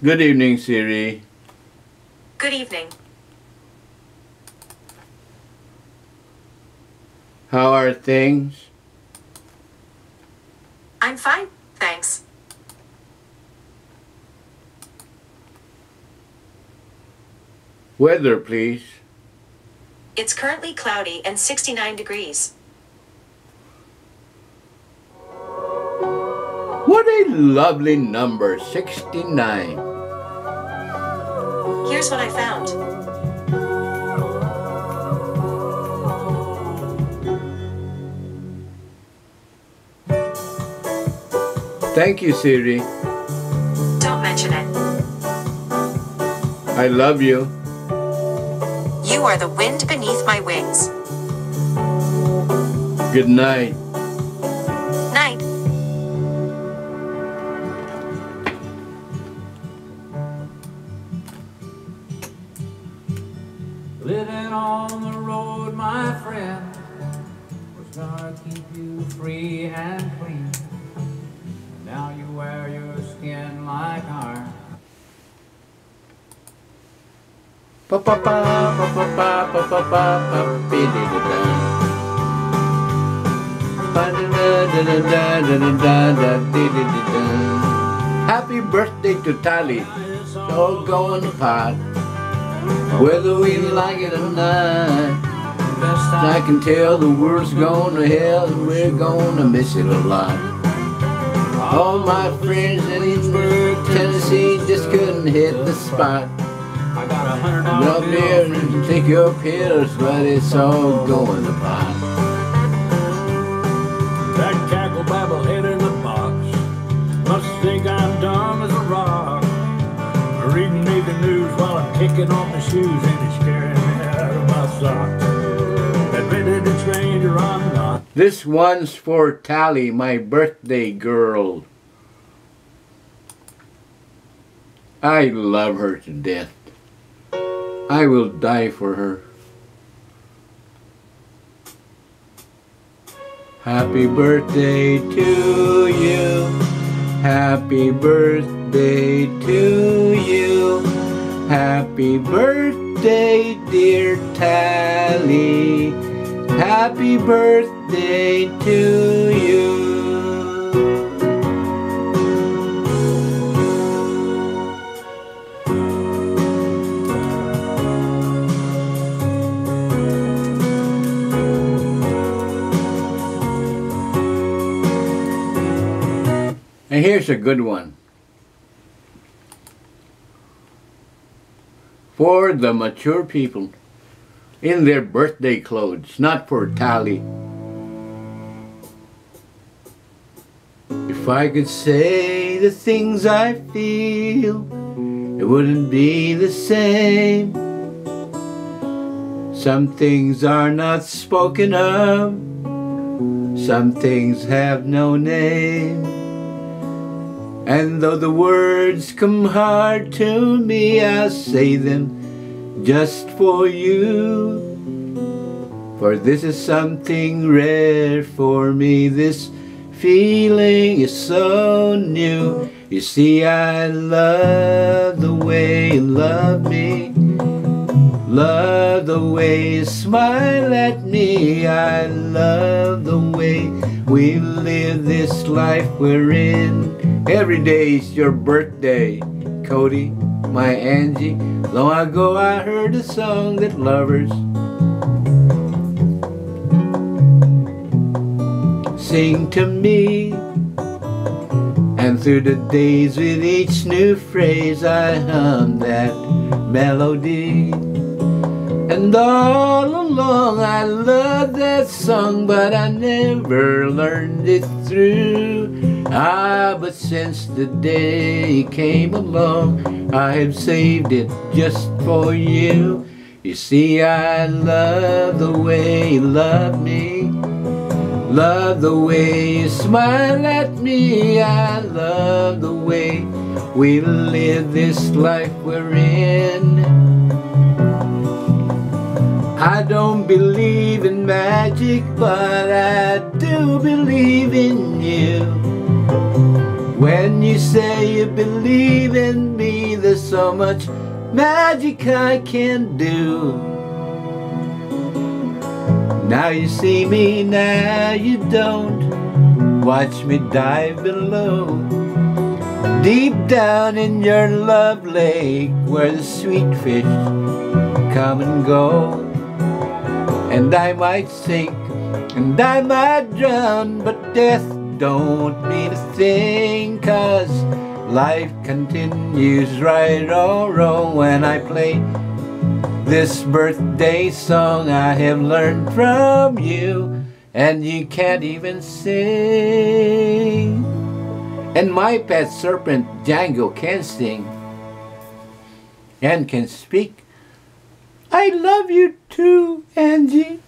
Good evening, Siri. Good evening. How are things? I'm fine, thanks. Weather, please. It's currently cloudy and 69 degrees. What a lovely number, 69. Here's what I found. Thank you, Siri. Don't mention it. I love you. You are the wind beneath my wings. Good night. Night. Living on the road, my friend, was gonna keep you free and clean. Now you wear your skin like iron. Pa pa pa pa pa pa pa pa pa pa da. Happy birthday to Tali. It's all going to pot. Whether we like it or not. Best I can tell the world's going to hell and we're gonna miss it a lot. All my friends in Lynchburg, Tennessee just couldn't hit the spot. I got a hundred dollar bill. and take your pills, but it's all going to pot. That cackle babble while off my shoes and it's scaring me out of my socks. Admitted stranger I'm not. This one's for Tali, my birthday girl. I love her to death. I will die for her. Happy birthday to you. Happy birthday to. Happy birthday, dear Tali. Happy birthday to you. And here's a good one. For the mature people in their birthday clothes, not for Tali. If I could say the things I feel, it wouldn't be the same. Some things are not spoken of, some things have no name. And though the words come hard to me, I'll say them just for you. For this is something rare for me. This feeling is so new. You see, I love the way you love me. Love the way you smile at me. I love the way we live this life we're in. Every day's your birthday, Cody, my Angie. Long ago I heard a song that lovers sing to me. And through the days with each new phrase I hum that melody. And all along I loved that song, but I never learned it through. Ah, but since the day it came along, I have saved it just for you. You see, I love the way you love me. Love the way you smile at me. I love the way we live this life we're in. I don't believe in magic, but I do believe in you. When you say you believe in me, there's so much magic I can do. Now you see me, now you don't. Watch me dive below. Deep down in your love lake where the sweet fish come and go. And I might sink and I might drown, but death don't mean a thing, cause life continues right or wrong when I play this birthday song I have learned from you, and you can't even sing. And my pet serpent Django can sing and can speak. I love you too, Angie.